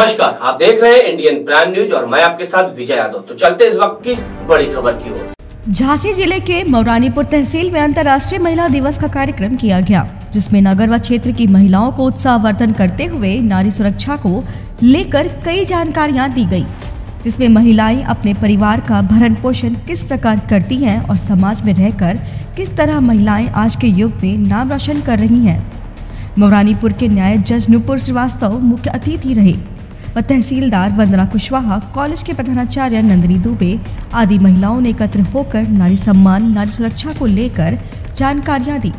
नमस्कार, आप देख रहे हैं इंडियन प्राइम न्यूज़ और मैं आपके साथ विजय यादव। तो चलते इस वक्त की बड़ी खबर की ओर। झांसी ज़िले के मौरानीपुर तहसील में अंतर्राष्ट्रीय महिला दिवस का कार्यक्रम किया गया, जिसमें नगर व क्षेत्र की महिलाओं को उत्साहवर्धन करते हुए नारी सुरक्षा को लेकर कई जानकारियाँ दी गई, जिसमें महिलाएँ अपने परिवार का भरण पोषण किस प्रकार करती हैं और समाज में रहकर किस तरह महिलाएँ आज के युग में नाम रोशन कर रही हैं। मौरानीपुर के न्याय जज नुपुर श्रीवास्तव मुख्य अतिथि रहे। व तहसीलदार वंदना कुशवाहा, कॉलेज के प्रधानाचार्य नंदिनी दुबे आदि महिलाओं ने एकत्र होकर नारी सम्मान, नारी सुरक्षा को लेकर जानकारियाँ दी।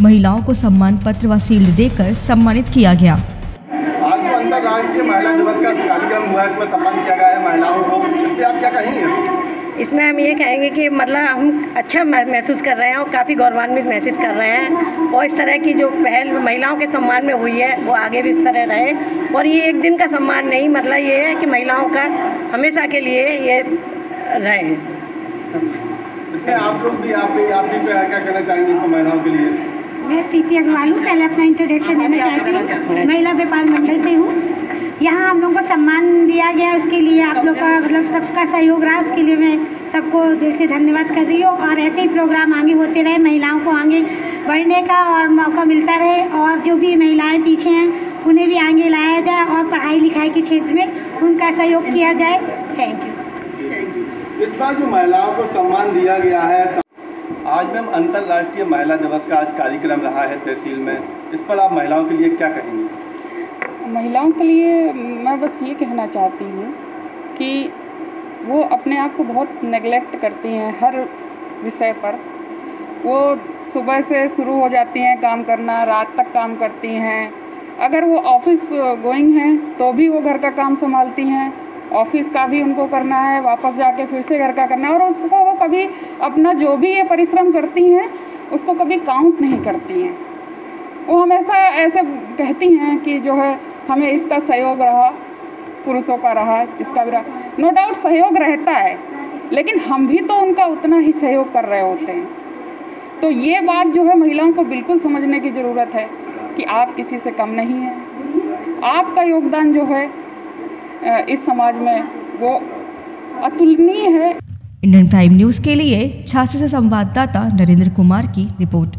महिलाओं को सम्मान पत्र व सील देकर सम्मानित किया गया। आज अंतर्राष्ट्रीय महिला दिवस का कार्यक्रम हुआ इसमें सम्मान किया गया है महिलाओं को। आप क्या कहेंगे? इसमें हम ये कहेंगे कि मतलब हम अच्छा महसूस कर रहे हैं और काफ़ी गौरवान्वित महसूस कर रहे हैं। और इस तरह की जो पहल महिलाओं के सम्मान में हुई है वो आगे भी इस तरह रहे। और ये एक दिन का सम्मान नहीं मतलब ये है कि महिलाओं का हमेशा के लिए ये रहे। इसमें आप लोग भी आप भी आप भी क्या क्या कहना चाहेंगे महिलाओं के लिए? मैं प्रीति अग्रवाल हूँ पहले अपना इंट्रोडक्शन देना चाहती हूँ। महिला व्यापार मंडल से हूँ। सम्मान दिया गया उसके लिए आप लोग का मतलब सबका सहयोग रहा उसके लिए मैं सबको दिल से धन्यवाद कर रही हूँ। और ऐसे ही प्रोग्राम आगे होते रहे, महिलाओं को आगे बढ़ने का और मौका मिलता रहे और जो भी महिलाएँ पीछे हैं, उन्हें भी आगे लाया जाए और पढ़ाई लिखाई के क्षेत्र में उनका सहयोग किया जाए। थैंक यू इस बार जो महिलाओं को सम्मान दिया गया है, आज मैम अंतर्राष्ट्रीय महिला दिवस का आज कार्यक्रम रहा है तहसील में। इस पर आप महिलाओं के लिए क्या कहेंगे? महिलाओं के लिए मैं बस ये कहना चाहती हूँ कि वो अपने आप को बहुत नेगलेक्ट करती हैं हर विषय पर। वो सुबह से शुरू हो जाती हैं काम करना, रात तक काम करती हैं। अगर वो ऑफ़िस गोइंग हैं तो भी वो घर का काम संभालती हैं। ऑफ़िस का भी उनको करना है, वापस जाके फिर से घर का करना है। और उसको वो कभी अपना जो भी ये परिश्रम करती हैं, उसको कभी काउंट नहीं करती हैं। वो हमेशा ऐसे कहती हैं कि जो है हमें इसका सहयोग रहा, पुरुषों का रहा, इसका भी रहा। नो डाउट सहयोग रहता है, लेकिन हम भी तो उनका उतना ही सहयोग कर रहे होते हैं। तो ये बात जो है महिलाओं को बिल्कुल समझने की ज़रूरत है कि आप किसी से कम नहीं हैं। आपका योगदान जो है इस समाज में वो अतुलनीय है। इंडियन प्राइम न्यूज़ के लिए झांसी से संवाददाता नरेंद्र कुमार की रिपोर्ट।